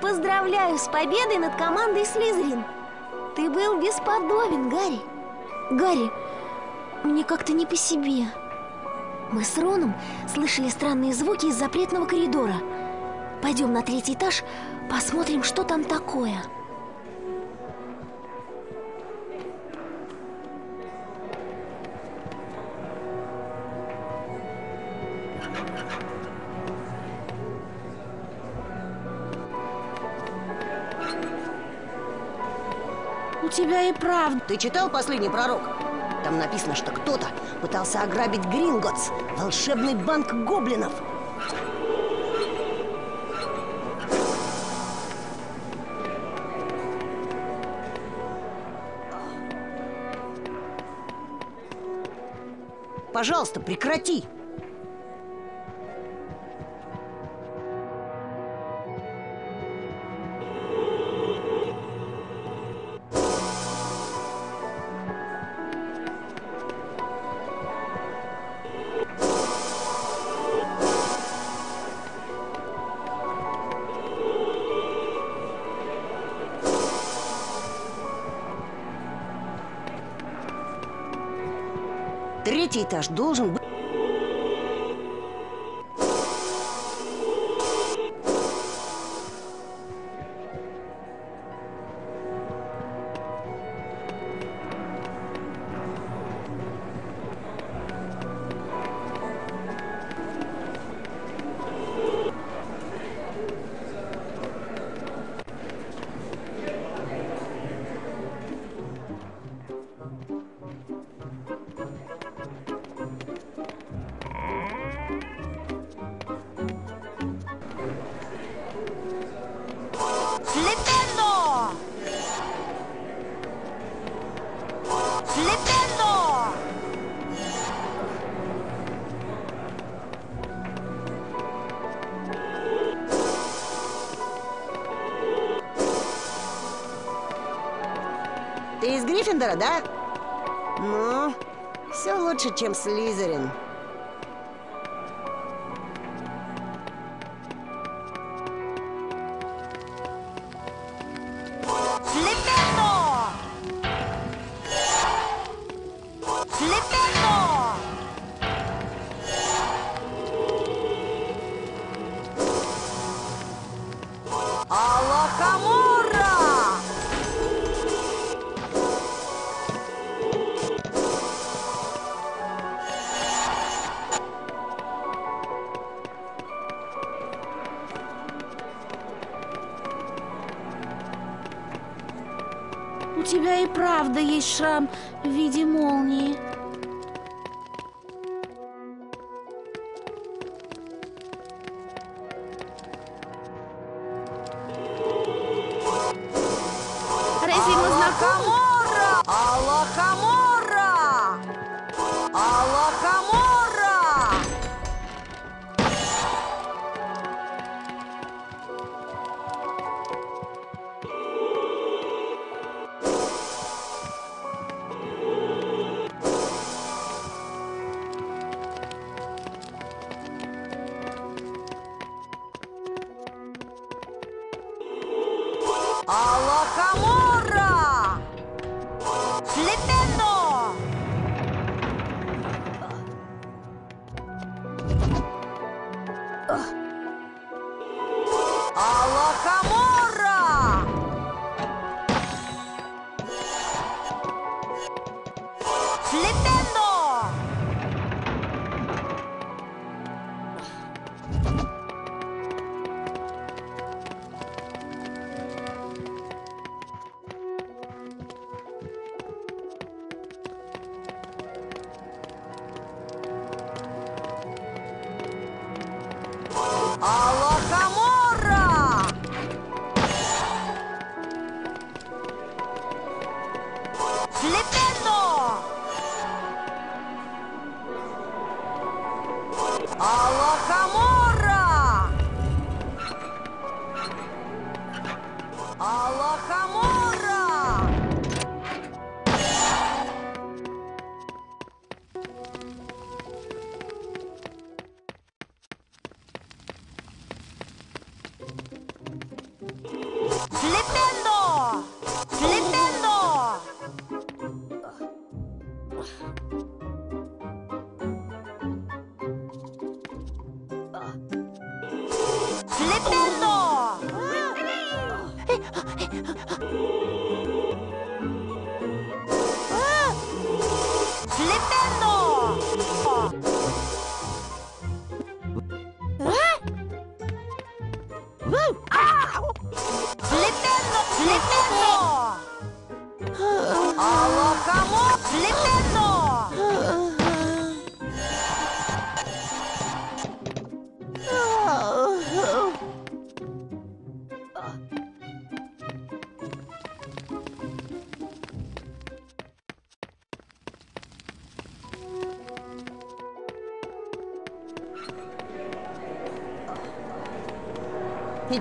Поздравляю с победой над командой Слизерин Ты был бесподобен, Гарри. Гарри, мне как-то не по себе. Мы с Роном слышали странные звуки из запретного коридора. Пойдем на третий этаж, посмотрим, что там такое тебя и правда Ты читал «Последний пророк»? Там написано, что кто-то пытался ограбить Гринготс, волшебный банк гоблинов. Пожалуйста, прекрати! Этаж должен быть... да? Ну, все лучше, чем Слизерин. Шрам в виде молнии.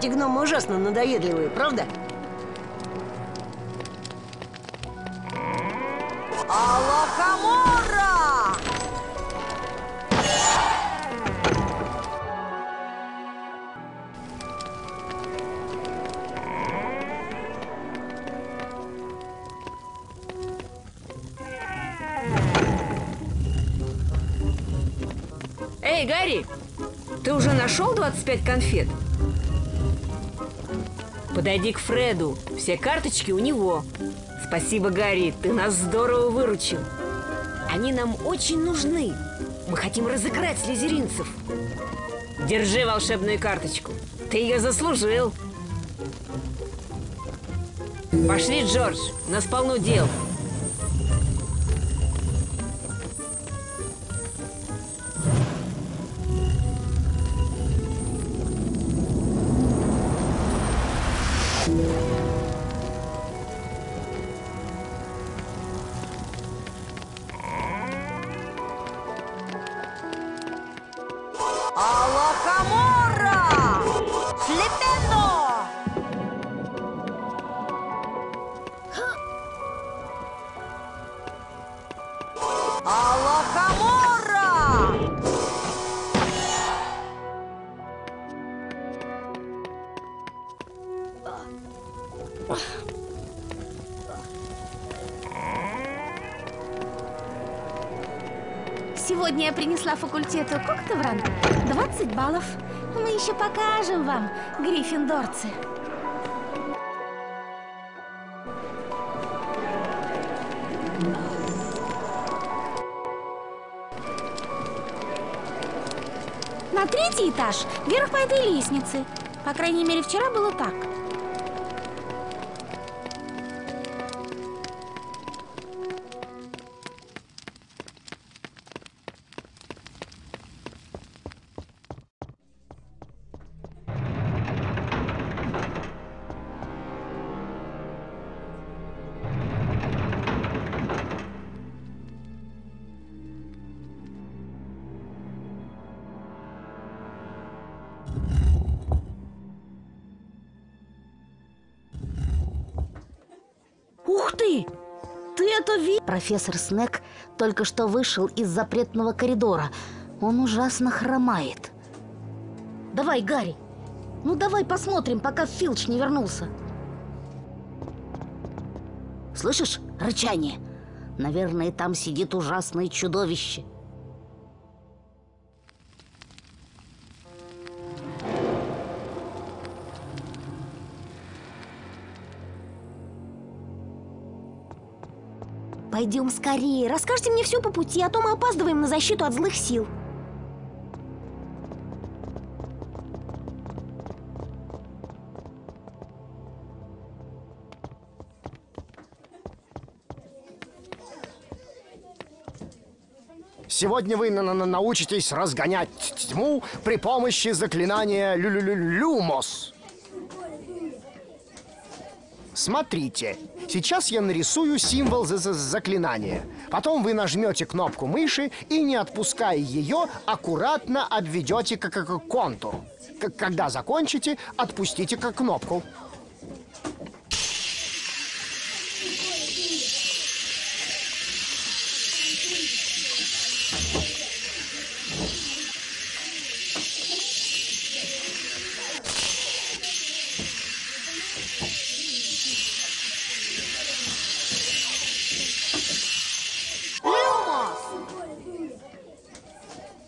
Эти гномы ужасно надоедливые, правда? Алло, Камора! Эй, Гарри, ты уже нашел 25 конфет? Подойди к Фреду, все карточки у него. Спасибо, Гарри, ты нас здорово выручил. Они нам очень нужны. Мы хотим разыграть слезеринцев. Держи волшебную карточку. Ты ее заслужил. Пошли, Джордж, нас полно дел. Сегодня я принесла факультету Коктевран 20 баллов. Мы еще покажем вам, гриффиндорцы. На третий этаж, вверх по этой лестнице. По крайней мере, вчера было так. Это видишь? Профессор Снег только что вышел из запретного коридора. Он ужасно хромает. Давай, Гарри. Ну давай посмотрим, пока Филч не вернулся. Слышишь рычание? Наверное, там сидит ужасное чудовище. Пойдем скорее, расскажите мне все по пути, а то мы опаздываем на защиту от злых сил. Сегодня вы на- на- научитесь разгонять тьму при помощи заклинания Лю-Лю-Лю-Люмос. Смотрите, сейчас я нарисую символ за за- заклинания. Потом вы нажмете кнопку мыши и, не отпуская ее, аккуратно обведете как контур. Когда закончите, отпустите как кнопку.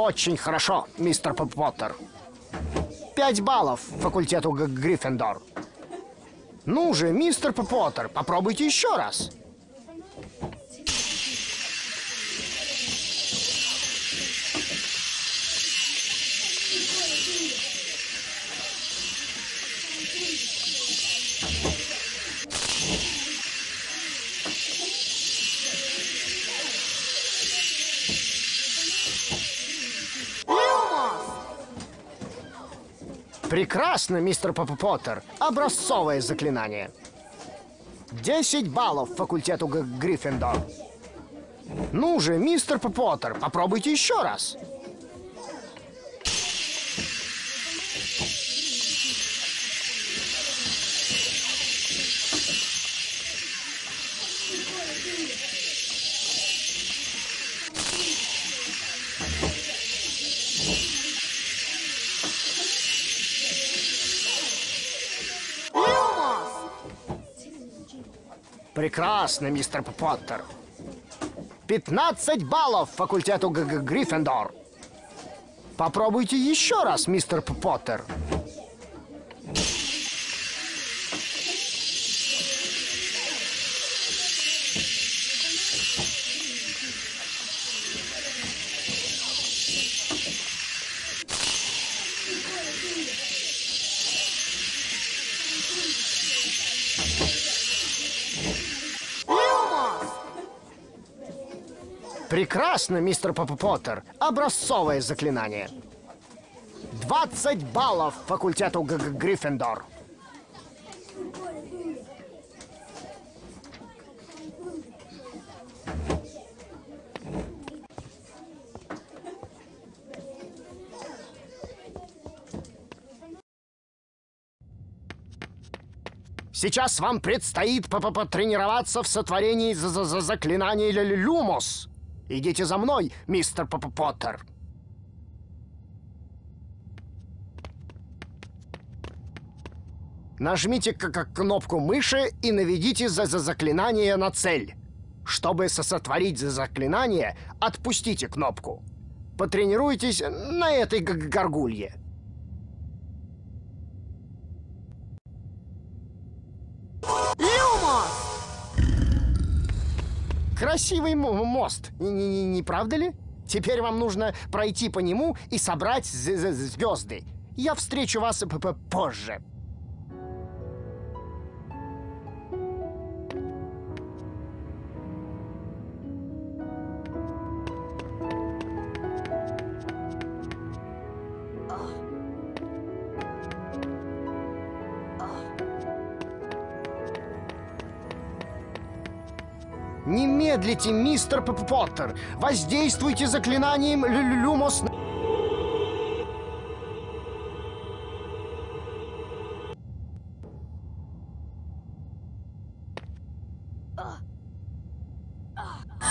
Очень хорошо, мистер Поттер. Пять баллов факультету Гриффиндор. Ну же, мистер Поттер, попробуйте еще раз. Прекрасно, мистер П- Поттер. Образцовое заклинание. 10 баллов факультету Гриффиндор. Ну же, мистер Поттер, попробуйте еще раз. Прекрасно, мистер Поттер. 15 баллов факультету Г- Г- Гриффиндор. Попробуйте еще раз, мистер Поттер. Прекрасно, мистер П- Поттер. Образцовое заклинание. 20 баллов факультету Г- Г- Гриффиндор. Сейчас вам предстоит потренироваться в сотворении за за- за заклинания Лю- Люмос. Идите за мной, мистер П- П- Поттер. Нажмите к- к- кнопку мыши и наведите за за заклинание на цель. Чтобы со- сотворить за заклинание, отпустите кнопку. Потренируйтесь на этой г- Красивый мо- мост, не, правда ли? Теперь вам нужно пройти по нему и собрать звезды. Я встречу вас позже. Медлите, мистер П- П- Поттер. Воздействуйте заклинанием Лю- Лю- Люмос. Flipendo!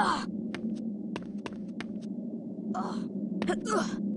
あ。あ。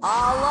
Алахамора!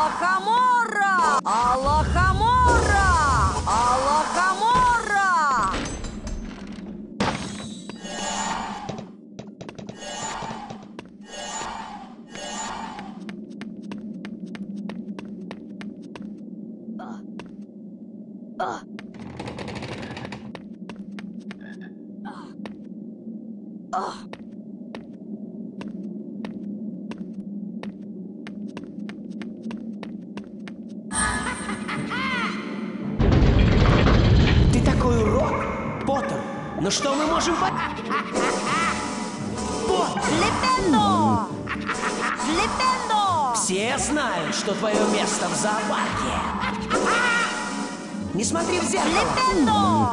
Не смотри в зеркало. Флипендо!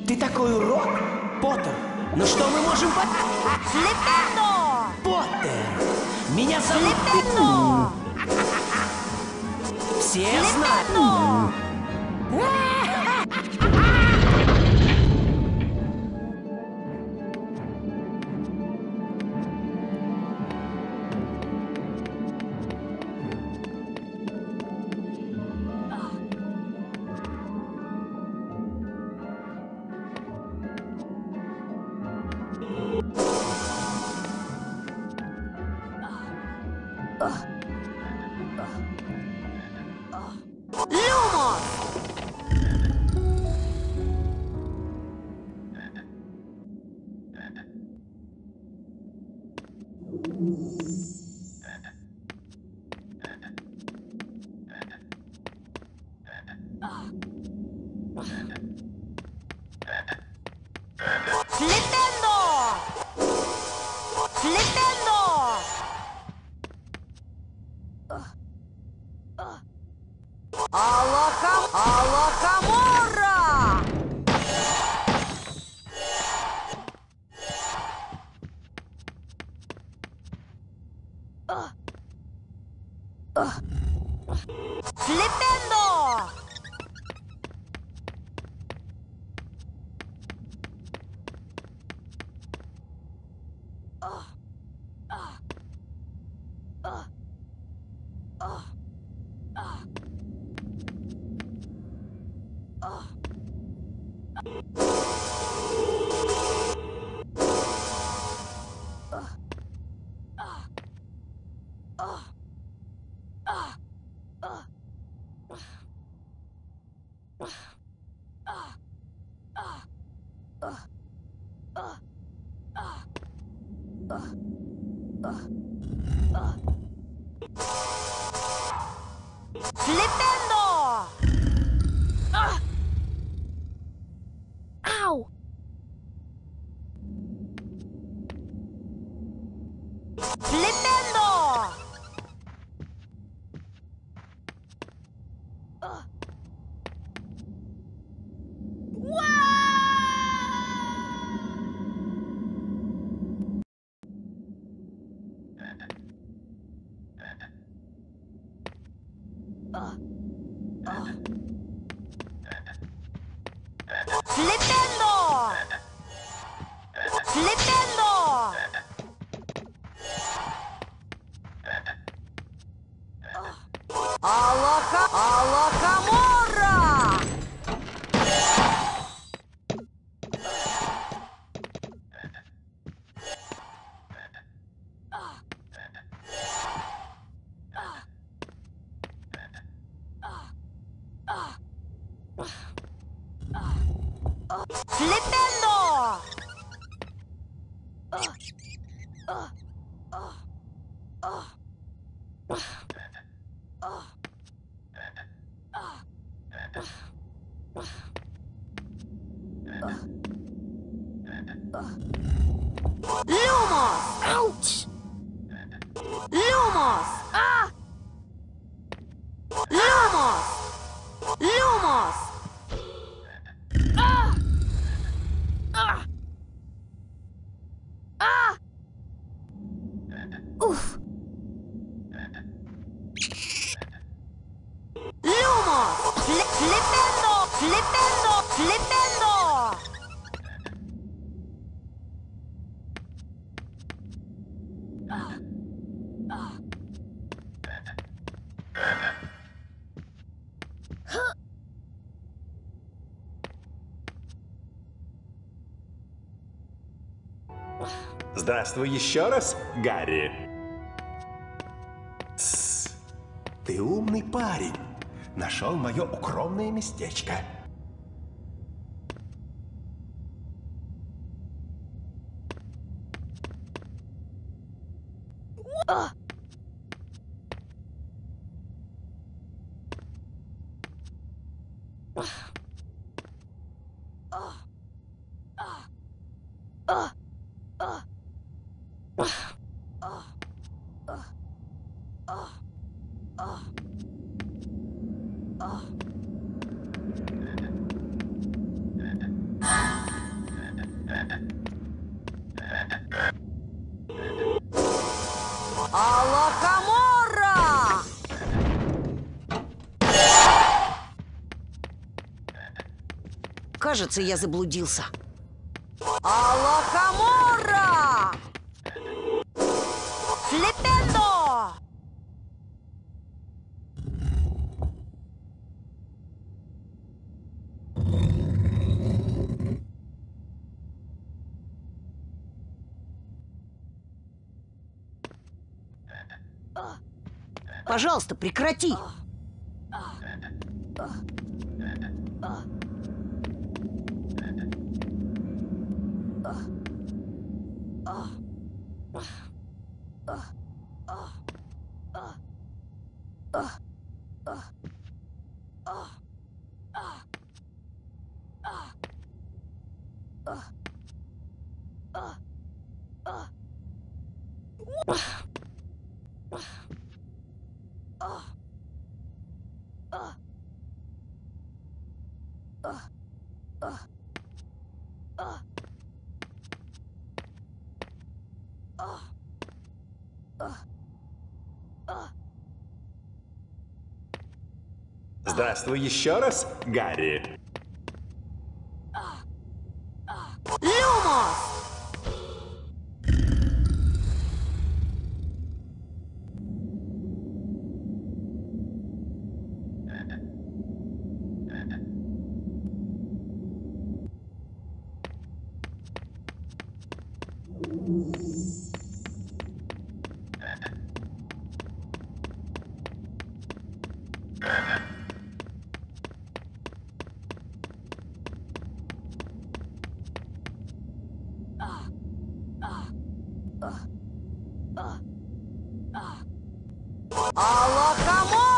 Ты такой урод, Поттер. Но что мы можем... по- Флипендо! Поттер! Меня зовут... Флипендо! Все знают. Ugh. ああ Flip it! Lumos! Ouch! Здравствуй еще раз, Гарри. Тсс. Ты умный парень. нашел мое укромное местечко. Алакамора! Кажется, я заблудился. Алакамора! Флипендо! Пожалуйста, прекрати. Здравствуй еще раз, Гарри. Люмос! Алакамора!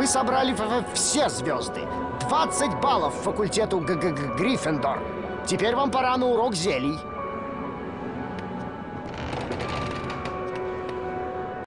Вы собрали все звезды. 20 баллов факультету Г -г -г Гриффиндор. Теперь вам пора на урок зелий.